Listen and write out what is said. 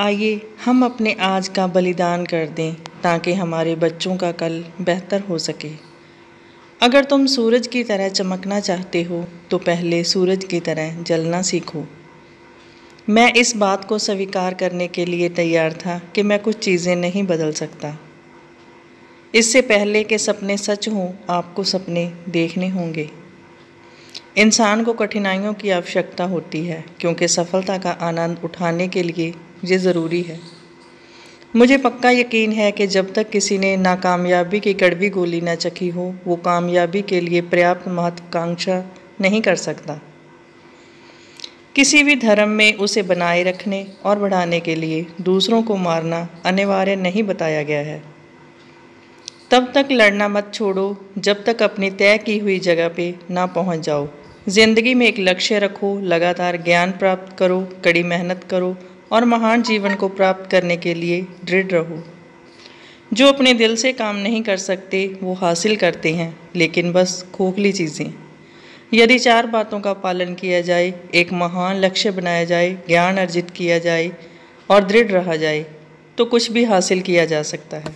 आइए हम अपने आज का बलिदान कर दें, ताकि हमारे बच्चों का कल बेहतर हो सके। अगर तुम सूरज की तरह चमकना चाहते हो तो पहले सूरज की तरह जलना सीखो। मैं इस बात को स्वीकार करने के लिए तैयार था कि मैं कुछ चीज़ें नहीं बदल सकता। इससे पहले के सपने सच हों, आपको सपने देखने होंगे। इंसान को कठिनाइयों की आवश्यकता होती है, क्योंकि सफलता का आनंद उठाने के लिए ये ज़रूरी है। मुझे पक्का यकीन है कि जब तक किसी ने नाकामयाबी की कड़वी गोली न चखी हो, वो कामयाबी के लिए पर्याप्त महत्वाकांक्षा नहीं कर सकता। किसी भी धर्म में उसे बनाए रखने और बढ़ाने के लिए दूसरों को मारना अनिवार्य नहीं बताया गया है। तब तक लड़ना मत छोड़ो, जब तक अपनी तय की हुई जगह पे ना पहुँच जाओ। ज़िंदगी में एक लक्ष्य रखो, लगातार ज्ञान प्राप्त करो, कड़ी मेहनत करो और महान जीवन को प्राप्त करने के लिए दृढ़ रहो। जो अपने दिल से काम नहीं कर सकते, वो हासिल करते हैं, लेकिन बस खोखली चीज़ें। यदि चार बातों का पालन किया जाए, एक महान लक्ष्य बनाया जाए, ज्ञान अर्जित किया जाए और दृढ़ रहा जाए तो कुछ भी हासिल किया जा सकता है।